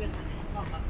Yes, ma'am.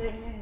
and then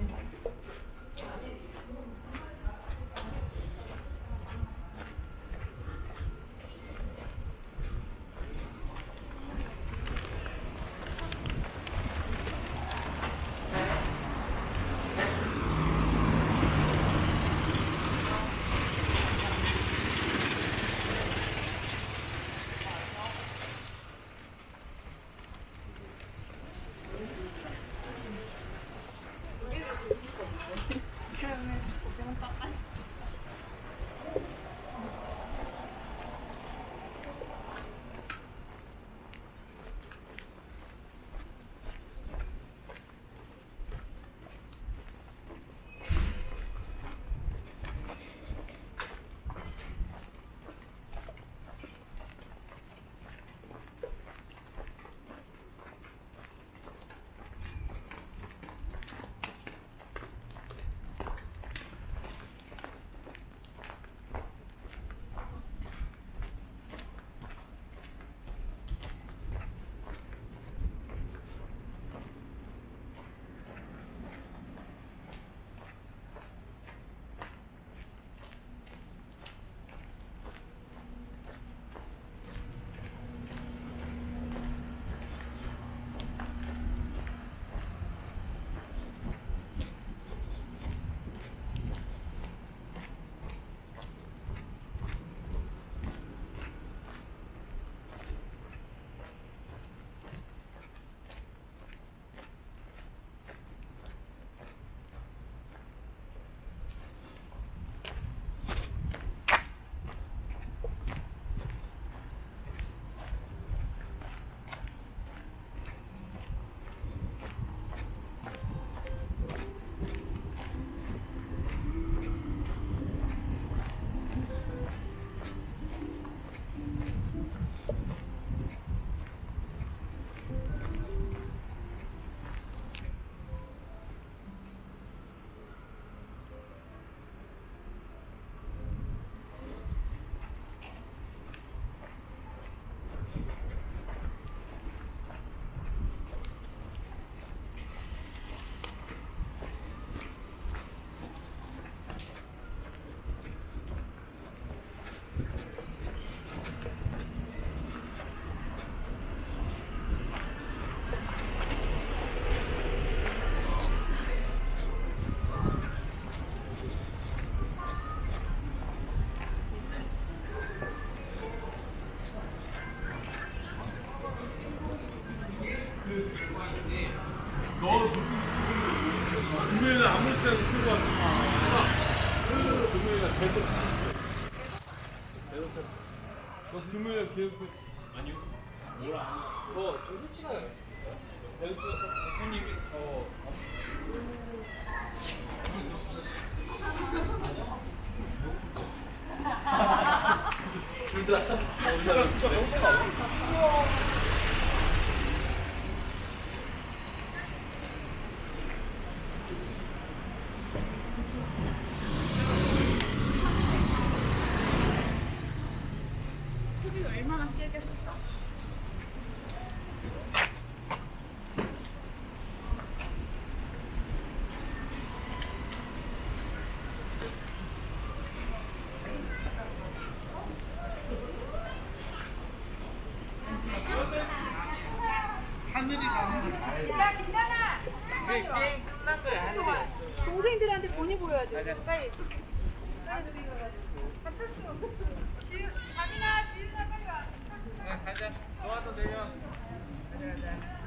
둘다 소리 아 빨리 와 동생들한테 본이 보여야 돼 빨리 빨리 아 철수 지윤 자민아 지윤아 빨리 와 철수 가자 도와도 되려 가자 가자